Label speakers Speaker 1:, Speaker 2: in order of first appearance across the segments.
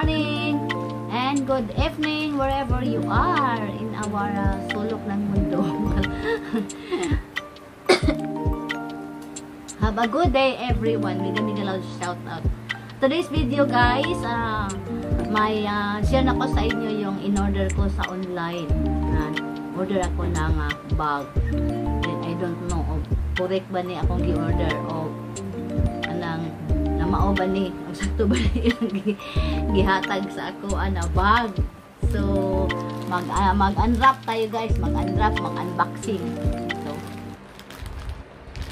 Speaker 1: morning, and good evening wherever you are in our uh, sulok ng mundo. Have a good day everyone. Mega mega loud shout out. Today's video guys, uh, may uh, share na ko sa inyo yung in-order ko sa online. Uh, order ako ng uh, bag. And I don't know of correct ba ni akong gi-order o na mao ba ni? Ang sakto ba ni? Gihatag sa ako ana bag. So mag uh, mag-unwrap tayo guys, mag-unwrap, mag-unboxing. So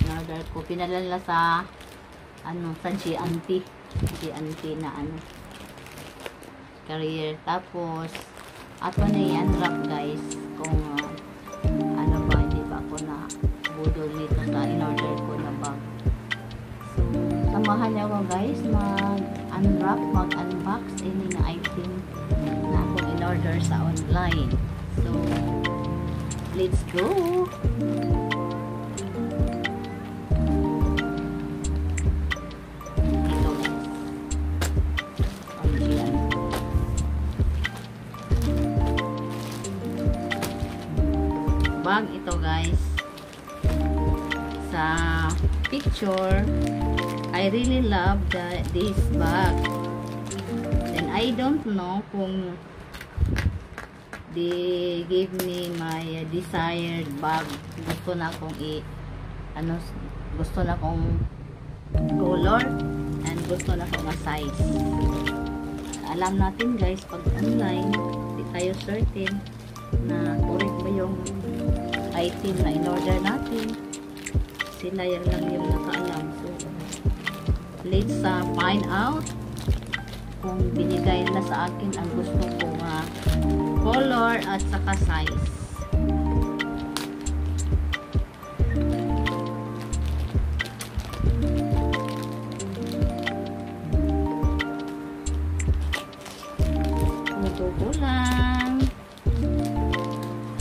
Speaker 1: in-order ko pinadala sa ano sa si auntie. Na ano career. Tapos ato na i-unwrap guys samahan niyo ako guys mag-unwrap mag-unbox any na item na akong in-order sa online. So let's go. Bag ito guys sa picture I really love the, this bag and I don't know kung they give me my desired bag. Gusto na akong i ano gusto na akong color and gusto na akong size alam natin guys pag online hindi tayo certain na correct ba yung item na in-order natin. Sila yan lang yung so let's uh, find out. Kung binigay na sa akin ang gusto kong uh, color at saka size. Ito ko lang.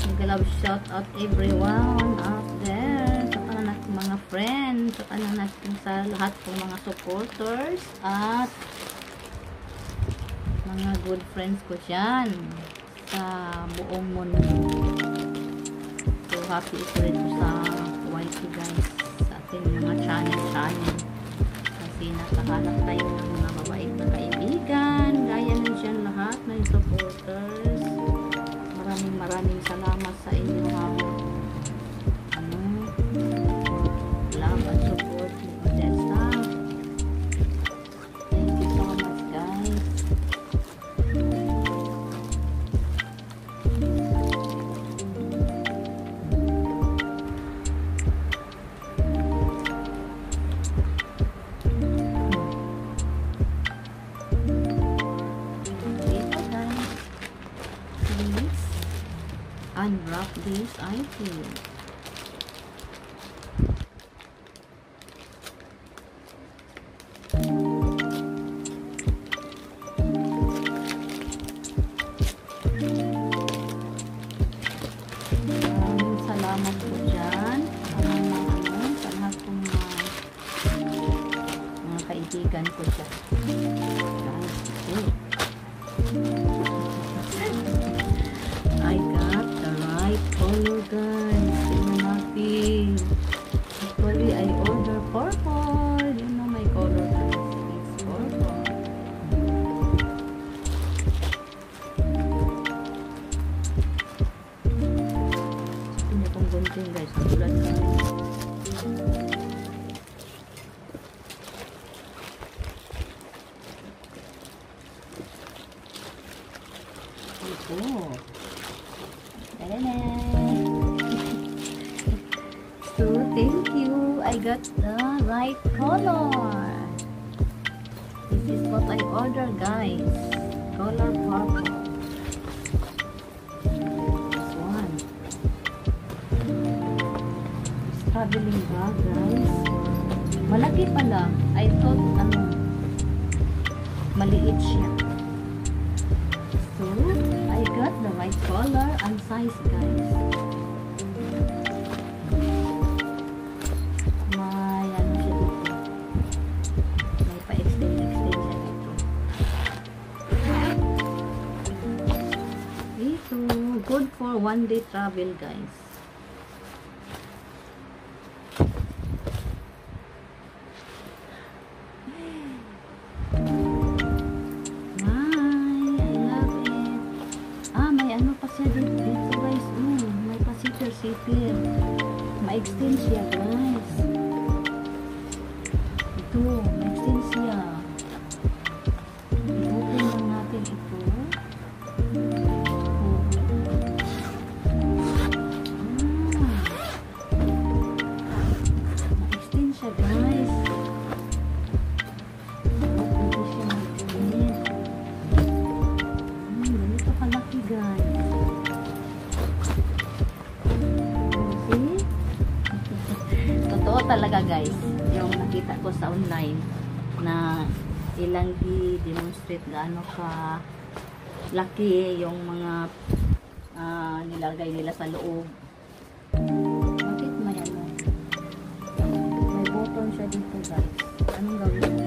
Speaker 1: Magalaw shout out everyone mga friends. Sa kanan natin sa lahat ng mga supporters. At mga good friends ko dyan. Sa buong mundo. So happy ito rin sa YT guys. Sa ating mga channel channel. Kasi nakahanap tayo ng mga mabait na kaibigan. Gaya na dyan lahat ng supporters. Maraming maraming salamat unwrap this item. Maraming salamat po dyan. Sa mga ano, kong mga, mga. Color I got the right color. This is what I ordered, guys. Color purple. This one. It's traveling bag, guys. Malaki pala. I thought, ano, maliit siya. So, I got the right color and size, guys. good for one day travel guys. Totoo talaga guys. Yung nakita ko sa online na ilang i-demonstrate gaano ka laki yung mga ah, nilagay nila sa loob. Bakit may ano? May button siya dito guys. Anong gawin